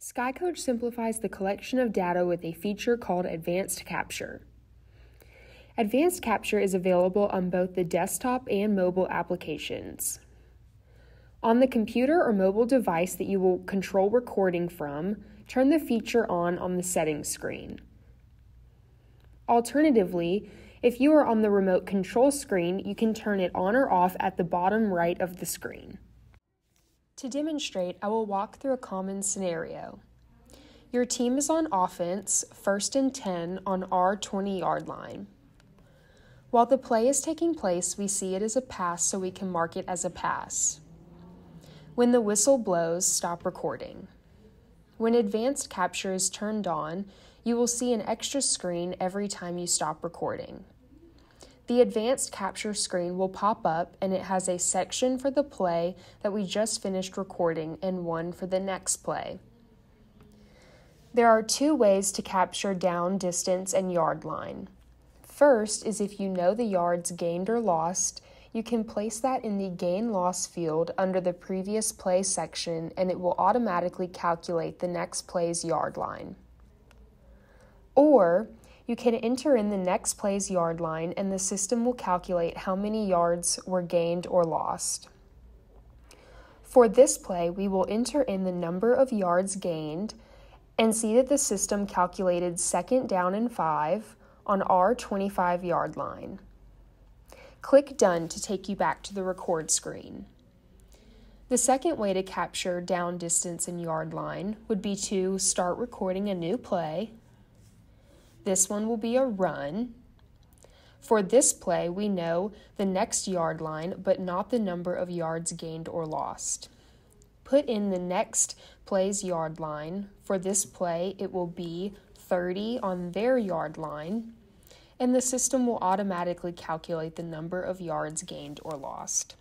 SkyCoach simplifies the collection of data with a feature called Advanced Capture. Advanced Capture is available on both the desktop and mobile applications. On the computer or mobile device that you will control recording from, turn the feature on on the settings screen. Alternatively, if you are on the remote control screen, you can turn it on or off at the bottom right of the screen. To demonstrate, I will walk through a common scenario. Your team is on offense, first and 10 on our 20 yard line. While the play is taking place, we see it as a pass so we can mark it as a pass. When the whistle blows, stop recording. When advanced capture is turned on, you will see an extra screen every time you stop recording. The advanced capture screen will pop up and it has a section for the play that we just finished recording and one for the next play. There are two ways to capture down, distance, and yard line. First is if you know the yards gained or lost, you can place that in the gain loss field under the previous play section and it will automatically calculate the next play's yard line. Or you can enter in the next play's yard line and the system will calculate how many yards were gained or lost. For this play, we will enter in the number of yards gained and see that the system calculated second down and five on our 25 yard line. Click Done to take you back to the record screen. The second way to capture down distance and yard line would be to start recording a new play this one will be a run. For this play, we know the next yard line, but not the number of yards gained or lost. Put in the next play's yard line. For this play, it will be 30 on their yard line, and the system will automatically calculate the number of yards gained or lost.